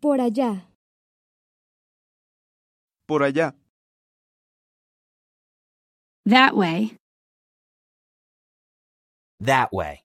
Por allá. Por allá. That way. That way.